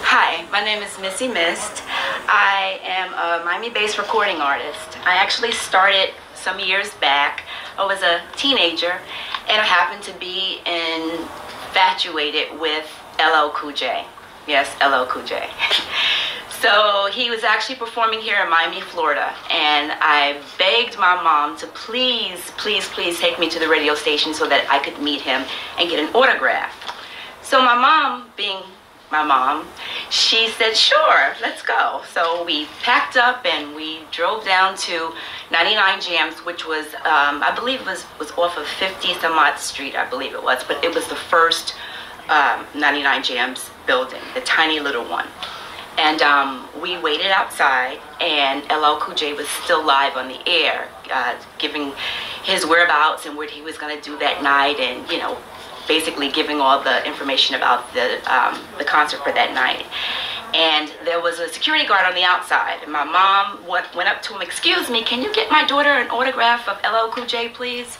Hi, my name is Missy Mist. I am a Miami-based recording artist. I actually started some years back. I was a teenager and I happened to be infatuated with LL Cool J. Yes, LL Cool J. So he was actually performing here in Miami, Florida, and I begged my mom to please, please, please take me to the radio station so that I could meet him and get an autograph. So my mom, being my mom, she said, sure, let's go. So we packed up and we drove down to 99 Jamz, which was, um, I believe was, was off of 50 some street, I believe it was, but it was the first um, 99 Jamz building, the tiny little one. And um, we waited outside, and LL Cool J was still live on the air, uh, giving his whereabouts and what he was going to do that night, and you know, basically giving all the information about the um, the concert for that night. And there was a security guard on the outside, and my mom went, went up to him. Excuse me, can you get my daughter an autograph of LL Cool J, please?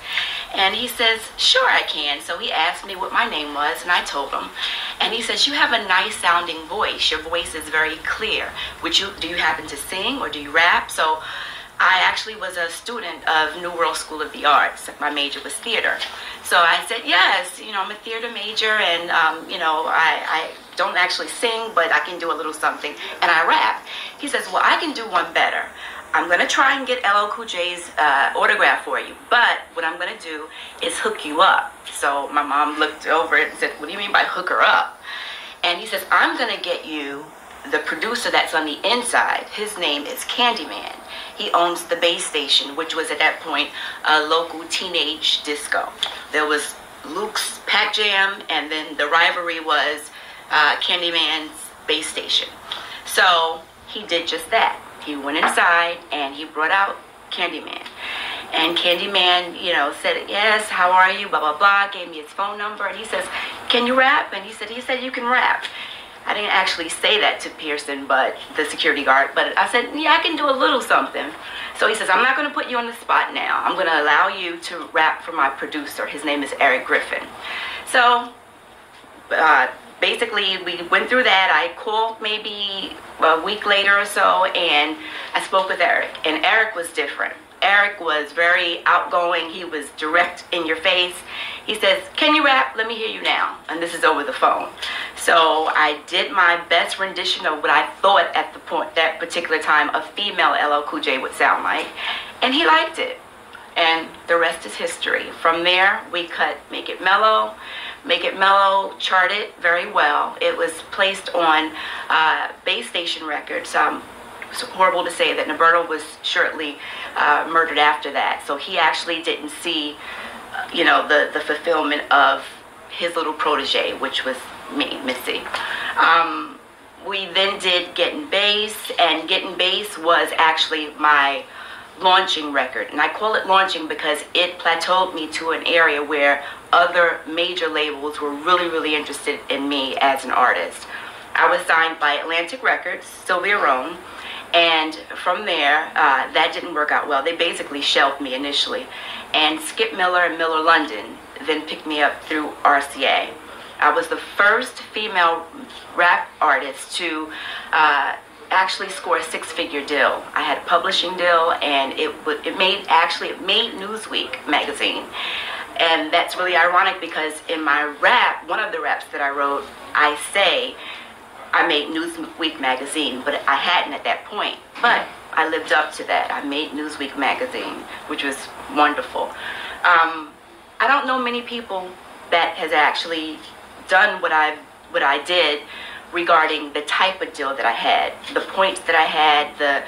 And he says, Sure, I can. So he asked me what my name was, and I told him. And he says, "You have a nice sounding voice. Your voice is very clear. Would you do you happen to sing or do you rap?" So I actually was a student of New World School of the Arts. My major was theater. So I said, yes, you know, I'm a theater major and, um, you know, I, I don't actually sing, but I can do a little something. And I rap. He says, well, I can do one better. I'm going to try and get LL Cool J's uh, autograph for you. But what I'm going to do is hook you up. So my mom looked over it and said, what do you mean by hook her up? And he says, I'm going to get you the producer that's on the inside. His name is Candyman. He owns the Bass Station, which was at that point a local teenage disco. There was Luke's Pac Jam, and then the rivalry was uh, Candyman's Bass Station. So he did just that. He went inside and he brought out Candyman. And Candyman, you know, said, yes, how are you, blah, blah, blah, gave me his phone number. And he says, can you rap? And he said, he said, you can rap. I didn't actually say that to Pearson, but the security guard, but I said, yeah, I can do a little something. So he says, I'm not going to put you on the spot now. I'm going to allow you to rap for my producer. His name is Eric Griffin. So uh, basically we went through that. I called maybe a week later or so and I spoke with Eric and Eric was different. Eric was very outgoing. He was direct in your face. He says, can you rap? Let me hear you now. And this is over the phone. So I did my best rendition of what I thought at the point, that particular time, a female LL Cool J would sound like. And he liked it. And the rest is history. From there, we cut Make It Mellow. Make It Mellow charted very well. It was placed on uh, Bass Station records. Um, it's horrible to say that Norberto was shortly uh, murdered after that. So he actually didn't see, uh, you know, the, the fulfillment of his little protege, which was me, Missy. Um, we then did Getting Bass, and Getting Bass was actually my launching record. And I call it launching because it plateaued me to an area where other major labels were really, really interested in me as an artist. I was signed by Atlantic Records, Sylvia Rhone, and from there, uh, that didn't work out well. They basically shelved me initially. And Skip Miller and Miller London then picked me up through RCA. I was the first female rap artist to uh, actually score a six-figure deal. I had a publishing deal, and it it made actually it made Newsweek magazine, and that's really ironic because in my rap, one of the raps that I wrote, I say I made Newsweek magazine, but I hadn't at that point. But I lived up to that. I made Newsweek magazine, which was wonderful. Um, I don't know many people that has actually done what I what I did regarding the type of deal that I had, the points that I had, the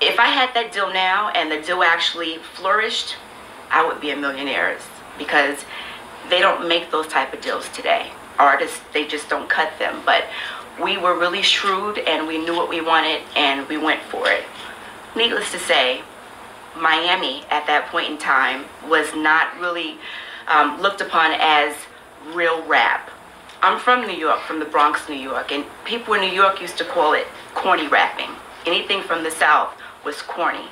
if I had that deal now and the deal actually flourished, I would be a millionaire because they don't make those type of deals today. Artists, they just don't cut them. But we were really shrewd and we knew what we wanted and we went for it. Needless to say, Miami at that point in time was not really um, looked upon as real rap. I'm from New York, from the Bronx, New York, and people in New York used to call it corny rapping. Anything from the South was corny.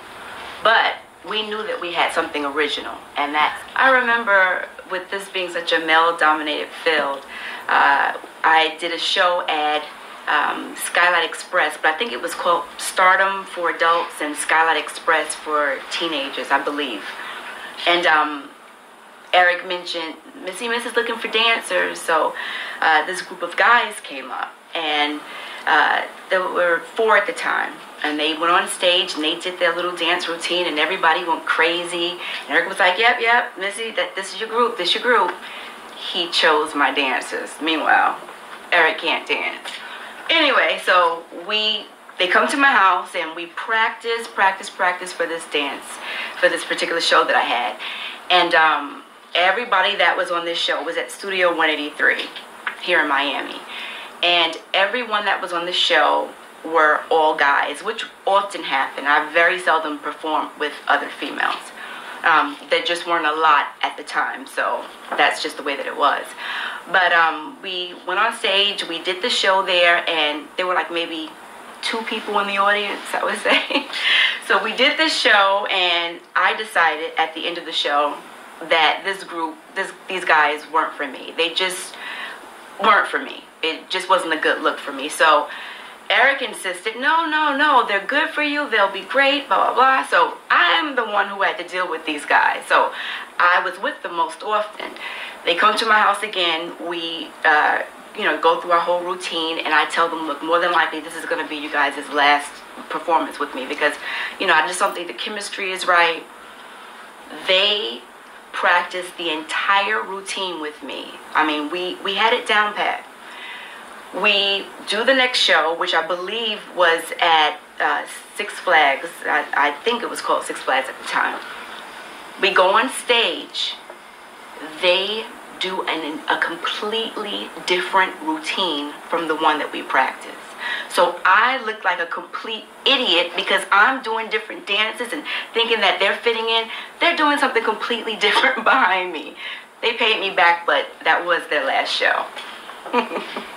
But we knew that we had something original, and that I remember with this being such a male-dominated field, uh, I did a show ad um, Skylight Express, but I think it was called Stardom for adults and Skylight Express for teenagers, I believe. And um, Eric mentioned Missy Mist is looking for dancers, so uh, this group of guys came up, and uh, there were four at the time, and they went on stage and they did their little dance routine, and everybody went crazy. And Eric was like, "Yep, yep, Missy, that this is your group, this is your group." He chose my dancers. Meanwhile, Eric can't dance. Anyway, so we they come to my house and we practice, practice, practice for this dance, for this particular show that I had, and um, everybody that was on this show was at Studio 183 here in Miami. And everyone that was on the show were all guys, which often happen. I very seldom perform with other females. Um, there just weren't a lot at the time, so that's just the way that it was. But um, we went on stage, we did the show there, and there were like maybe two people in the audience, I would say. so we did this show, and I decided at the end of the show that this group, this, these guys weren't for me. They just weren't for me. It just wasn't a good look for me. So Eric insisted, no, no, no, they're good for you. They'll be great, blah, blah, blah. So I'm the one who had to deal with these guys. So I was with them most often. They come to my house again. We, uh, you know, go through our whole routine, and I tell them, look, more than likely, this is going to be you guys' last performance with me because, you know, I just don't think the chemistry is right. They practiced the entire routine with me. I mean, we, we had it down pat. We do the next show, which I believe was at uh, Six Flags. I, I think it was called Six Flags at the time. We go on stage. They do an, a completely different routine from the one that we practice. So I look like a complete idiot because I'm doing different dances and thinking that they're fitting in. They're doing something completely different behind me. They paid me back, but that was their last show.